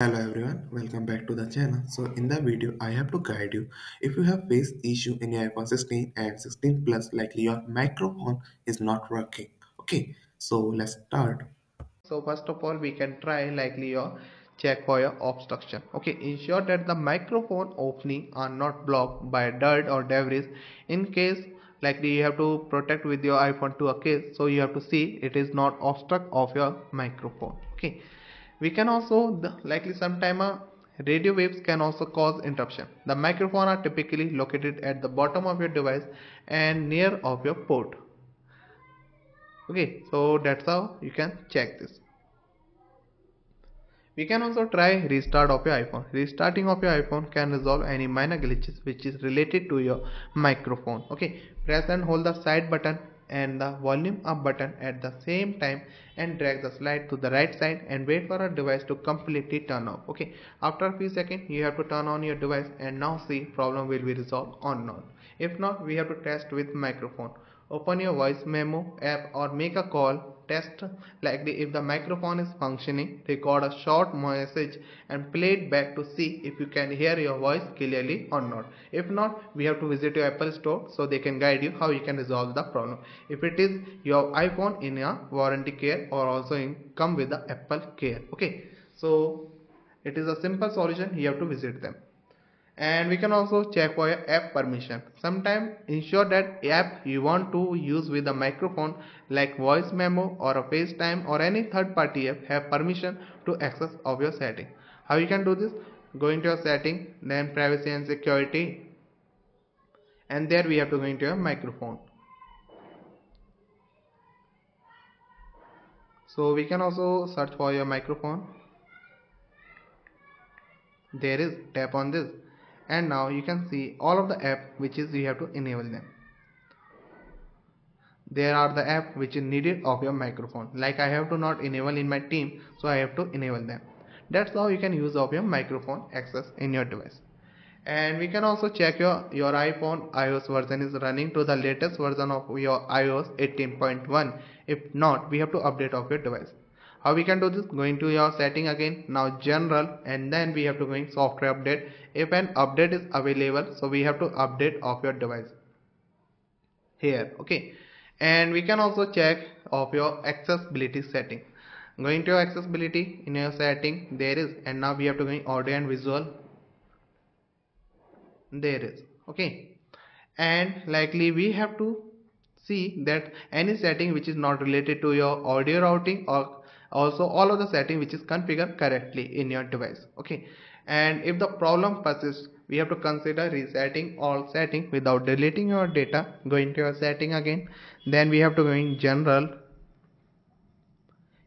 Hello everyone, welcome back to the channel. So in the video, I have to guide you. If you have faced issue in your iPhone 16 and 16 Plus, likely your microphone is not working. Okay, so let's start. So first of all, we can try likely your check for your obstruction. Okay, ensure that the microphone opening are not blocked by dirt or debris. In case likely you have to protect with your iPhone to a case, so you have to see it is not obstruct of your microphone. Okay we can also likely sometime uh, radio waves can also cause interruption the microphone are typically located at the bottom of your device and near of your port okay so that's how you can check this we can also try restart of your iPhone. Restarting of your iPhone can resolve any minor glitches which is related to your microphone. Okay, press and hold the side button and the volume up button at the same time and drag the slide to the right side and wait for a device to completely turn off okay? After a few seconds you have to turn on your device and now see problem will be resolved or not. If not we have to test with microphone. Open your voice memo app or make a call test like the, if the microphone is functioning record a short message and play it back to see if you can hear your voice clearly or not. If not we have to visit your apple store so they can guide you how you can resolve the problem. If it is your iphone in a warranty care or also in come with the apple care okay? So it is a simple solution you have to visit them and we can also check for your app permission. Sometimes ensure that app you want to use with a microphone like voice memo or a facetime or any third party app have permission to access of your setting. How you can do this? Go into your setting then privacy and security. And there we have to go into your microphone. So we can also search for your microphone. There is tap on this and now you can see all of the app which is you have to enable them. There are the app which is needed of your microphone. Like I have to not enable in my team so I have to enable them. That's how you can use of your microphone access in your device. And we can also check your your iphone ios version is running to the latest version of your ios 18.1 if not we have to update of your device how we can do this? Going to your setting again. Now general and then we have to go in software update. If an update is available so we have to update of your device. Here okay. And we can also check of your accessibility setting. Going to your accessibility in your setting there is and now we have to go audio and visual. There is okay. And likely we have to see that any setting which is not related to your audio routing or also all of the setting which is configured correctly in your device okay? And if the problem persists we have to consider resetting all setting without deleting your data go into your setting again. Then we have to go in general.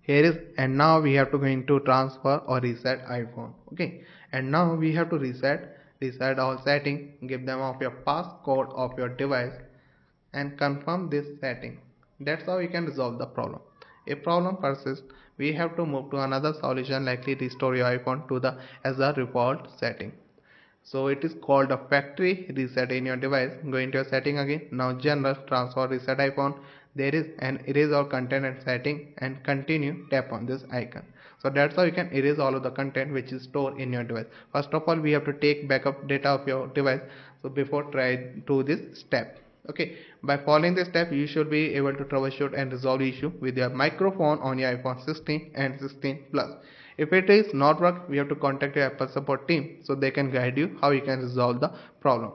Here is and now we have to go into transfer or reset iphone okay? And now we have to reset reset all setting give them of your passcode of your device and confirm this setting. That's how you can resolve the problem if problem persists. We have to move to another solution likely restore your iphone to the as a default setting. So it is called a factory reset in your device. Go into your setting again. Now general transfer reset iphone there is an erase all content and setting and continue tap on this icon. So that's how you can erase all of the content which is stored in your device. First of all we have to take backup data of your device. So before try to this step okay by following this step you should be able to troubleshoot and resolve issue with your microphone on your iphone 16 and 16 plus. If it is not work we have to contact your apple support team so they can guide you how you can resolve the problem